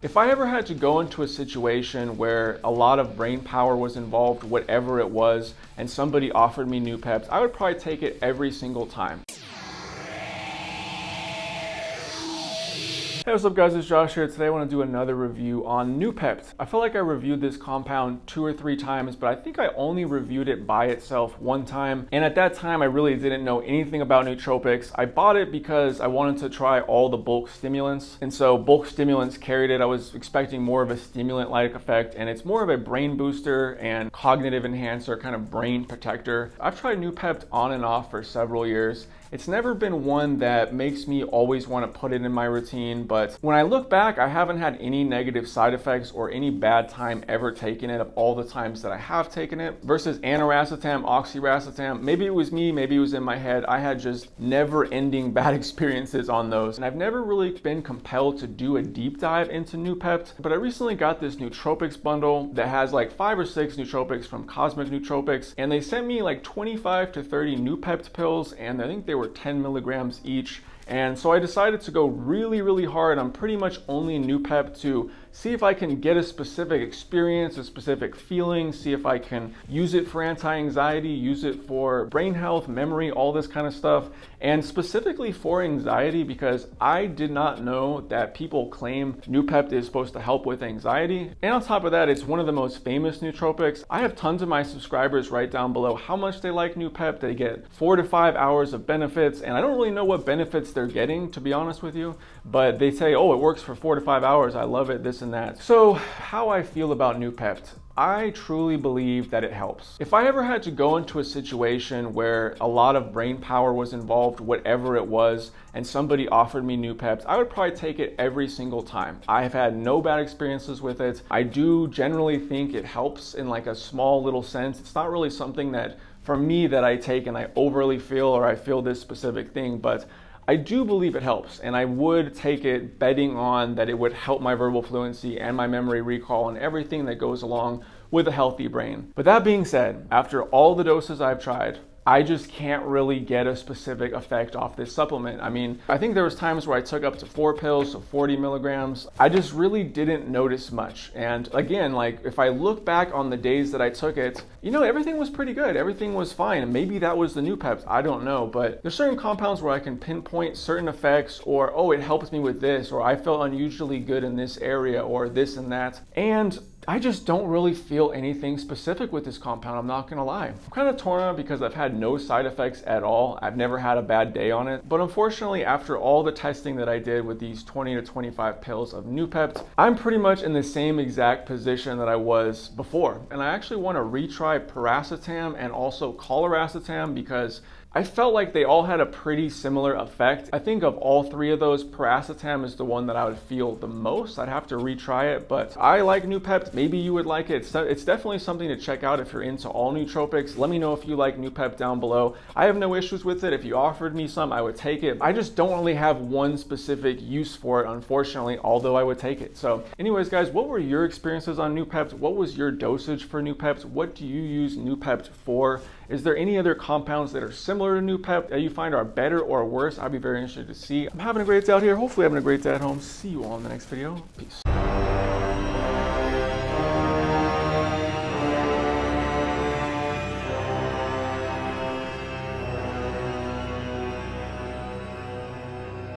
If I ever had to go into a situation where a lot of brain power was involved, whatever it was, and somebody offered me Noopept, I would probably take it every single time. Hey, what's up guys, it's Josh here. Today I want to do another review on Noopept. I feel like I reviewed this compound two or three times, but I think I only reviewed it by itself one time. And at that time, I really didn't know anything about nootropics. I bought it because I wanted to try all the bulk stimulants. And so bulk stimulants carried it. I was expecting more of a stimulant-like effect, and it's more of a brain booster and cognitive enhancer, kind of brain protector. I've tried Noopept on and off for several years. It's never been one that makes me always want to put it in my routine, but when I look back, I haven't had any negative side effects or any bad time ever taking it of all the times that I have taken it versus aniracetam, oxiracetam. Maybe it was me, maybe it was in my head. I had just never ending bad experiences on those. And I've never really been compelled to do a deep dive into Noopept, but I recently got this nootropics bundle that has like five or six nootropics from Cosmic Nootropics, and they sent me like 25 to 30 Noopept pills, and I think they were 10 milligrams each. And so I decided to go really, really hard on pretty much only Noopept to see if I can get a specific experience, a specific feeling, see if I can use it for anti-anxiety, use it for brain health, memory, all this kind of stuff. And specifically for anxiety because I did not know that people claim Noopept is supposed to help with anxiety. And on top of that, it's one of the most famous nootropics. I have tons of my subscribers write down below how much they like Noopept. They get four to five hours of benefits. And I don't really know what benefits they're getting, to be honest with you, but they say, oh, it works for four to five hours. I love it, this and that. So how I feel about Noopept. I truly believe that it helps. If I ever had to go into a situation where a lot of brain power was involved, whatever it was, and somebody offered me Noopept, I would probably take it every single time. I have had no bad experiences with it. I do generally think it helps in like a small little sense. It's not really something that for me that I take and I overly feel or I feel this specific thing, but I do believe it helps, and I would take it betting on that it would help my verbal fluency and my memory recall and everything that goes along with a healthy brain. But that being said, after all the doses I've tried, I just can't really get a specific effect off this supplement. I mean, I think there was times where I took up to four pills, so 40 milligrams. I just really didn't notice much. And again, like if I look back on the days that I took it, you know, everything was pretty good. Everything was fine. Maybe that was the Noopept. I don't know. But there's certain compounds where I can pinpoint certain effects or, oh, it helps me with this, or I felt unusually good in this area, or this and that. And I just don't really feel anything specific with this compound, I'm not gonna lie. I'm kind of torn on because I've had no side effects at all. I've never had a bad day on it. But unfortunately, after all the testing that I did with these 20 to 25 pills of Noopept, I'm pretty much in the same exact position that I was before. And I actually wanna retry piracetam and also coluracetam because I felt like they all had a pretty similar effect. I think of all three of those, piracetam is the one that I would feel the most. I'd have to retry it, but I like Noopept. Maybe you would like it. It's, it's definitely something to check out if you're into all nootropics. Let me know if you like Noopept down below. I have no issues with it. If you offered me some, I would take it. I just don't really have one specific use for it, unfortunately, although I would take it. So anyways, guys, what were your experiences on Noopept? What was your dosage for Noopept? What do you use Noopept for? Is there any other compounds that are similar to Noopept that you find are better or worse? I'd be very interested to see. I'm having a great day out here. Hopefully having a great day at home. See you all in the next video. Peace.